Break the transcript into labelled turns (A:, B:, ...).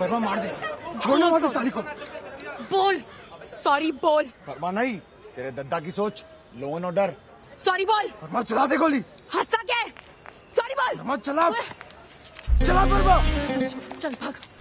A: वर्मा मार दे। छोड़ना मत साली को।
B: बोल। सॉरी बोल।
A: वर्मा नहीं तेरे दद्दा की सोच लो एंड ऑर्डर
B: सॉरी बोल।
A: वर्मा चला दे गोली।
B: हंसता क्या है सॉरी बोल।
A: वर्मा चला। चला वर्मा
B: चल भाग।